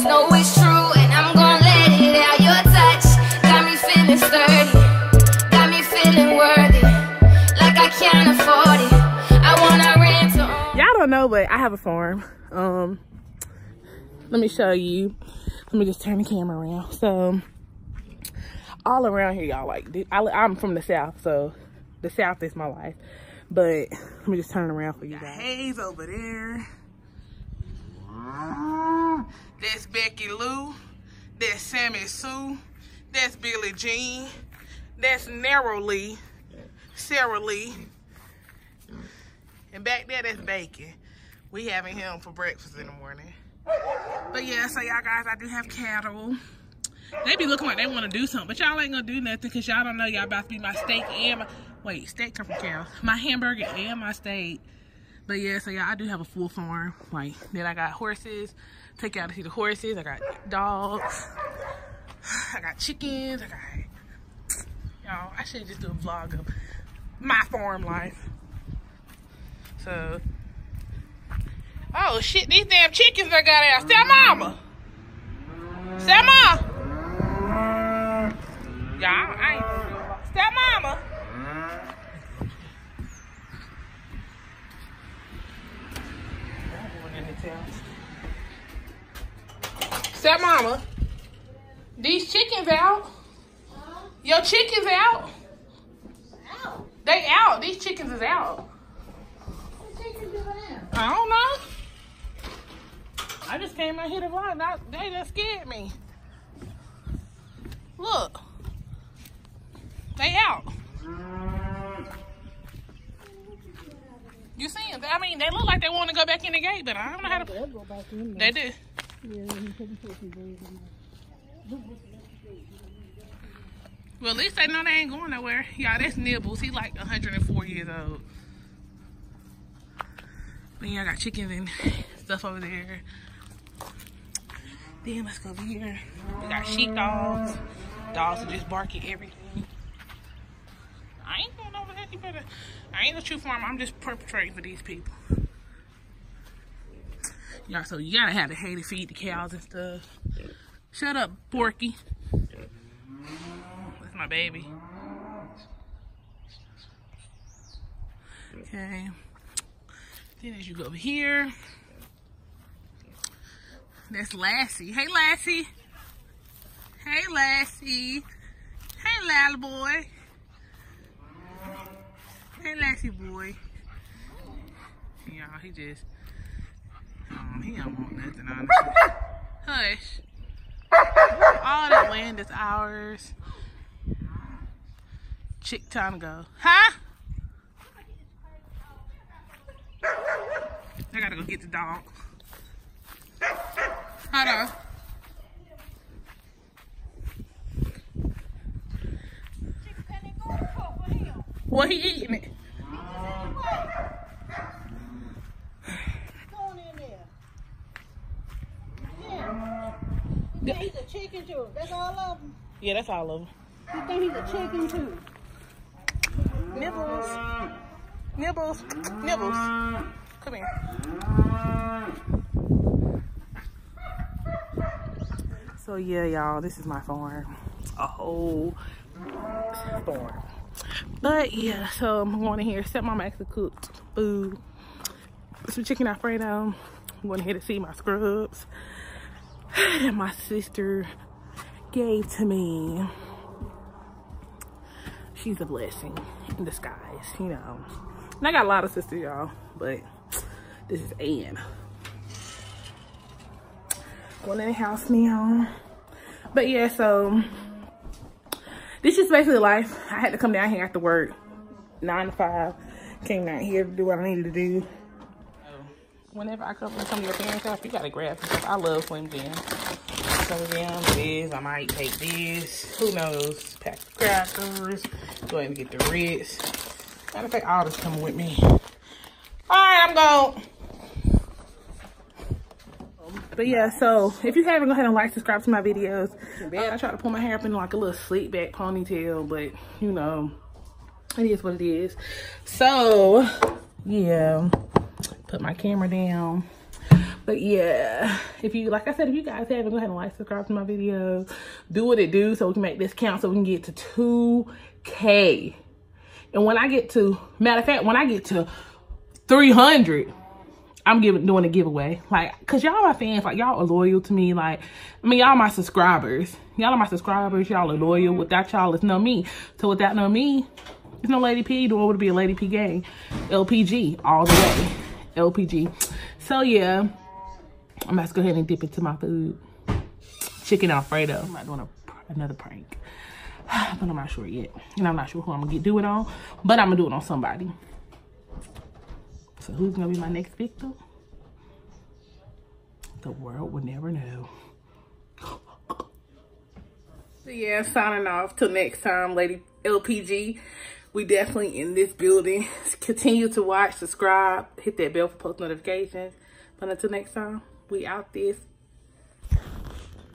just know it's true, and I'm gonna let it out. Your touch got me feeling sturdy, got me feeling worthy, like I can't afford it. I wanna rent to. Y'all don't know, but I have a farm. Um, let me show you. Let me just turn the camera around. So, all around here, y'all like, I, I'm from the south, so the south is my life. But let me just turn it around for you guys. Hayes over there. Mm-hmm. That's Becky Lou. That's Sammy Sue. That's Billie Jean. That's Narrowly. Sarah Lee. And back there, that's Bacon. We having him for breakfast in the morning. But yeah, so y'all guys, I do have cattle. They be looking like they want to do something, but y'all ain't gonna do nothing because y'all don't know y'all about to be my steak and my, wait, steak come from cows. My hamburger and my steak. But yeah, so y'all, I do have a full farm. Like, then I got horses. Take y'all to see the horses. I got dogs. I got chickens. I got, y'all, I should just do a vlog of my farm life. So, oh shit, these damn chickens I got out. Step mama. Step mama. Y'all, I ain't gonna do a lot. Step mama. These chickens out. Your chickens out. They out. These chickens is out. What chickens I don't know. I just came out here to vlog. Now, they just scared me. Look. They out. You see them? I mean, they look like they want to go back in the gate, but I don't know how to. They'll go back in They do. Well, at least they know they ain't going nowhere. Y'all, that's Nibbles. He like 104 years old. Then y'all got chickens and stuff over there. Then let's go over here. We got sheep dogs. Dogs are just barking everything. I ain't going over there. You better. I ain't a true farmer. I'm just perpetrating for these people. Y'all, so you gotta have the hay to feed the cows and stuff. Shut up, Porky. That's my baby. Okay. Then as you go over here, that's Lassie. Hey, Lassie. Hey, Lassie. Hey, Lala boy. Hey, Lassie boy. Y'all, he just, he don't want nothing, honestly. Hush. All that land is ours. Chick time to go. Huh? I gotta go get the dog. Hold on. What he eating it? Go on in there. Yeah. Yeah, he's That's all of them. Yeah, that's all of them. You think he's a chicken too? Nibbles. Nibbles. Nibbles. Come here. So yeah, y'all, this is my farm. A whole farm. But yeah, so I'm going in here. Stepmama actually cooked food. Some chicken alfredo. I'm going here to see my scrubs And my sister gave to me. She's a blessing in disguise, you know. And I got a lot of sisters, y'all, but this is Ann. Going in the house now. But yeah, so this is basically life. I had to come down here after work, nine to five. Came down here to do what I needed to do. Oh. Whenever I come from some of your parents' house, you gotta grab some stuff. I love Slim Jim. Some Jim, this. I might take this. Who knows? Pack the crackers. Go ahead and get the Ritz. Matter of fact, all this coming with me. All right, I'm gone. But yeah, so if you haven't, go ahead and like, subscribe to my videos. Bad, uh, I try to pull my hair up in like a little slick back ponytail, but you know, it is what it is. So, yeah, put my camera down. But yeah, if you, like I said, if you guys haven't, go ahead and like, subscribe to my videos. Do what it do so we can make this count so we can get to 2K. And when I get to, matter of fact, when I get to 300, I'm giving doing a giveaway. Like, cause y'all my fans, like y'all are loyal to me. Like, I mean, y'all my subscribers. Y'all are my subscribers. Y'all are loyal. Without y'all, it's no me. So without no me, it's no Lady P. Doing would be a Lady P gang. LPG all the way. LPG. So yeah, I'm about to go ahead and dip into my food. Chicken Alfredo. I'm not doing a, another prank. But I'm not sure yet. And I'm not sure who I'm gonna get do it on. But I'm gonna do it on somebody. So who's gonna be my next victim? The world will never know. So yeah, signing off till next time, Lady LPG. We definitely in this building. Continue to watch, subscribe, hit that bell for post notifications. But until next time, we out this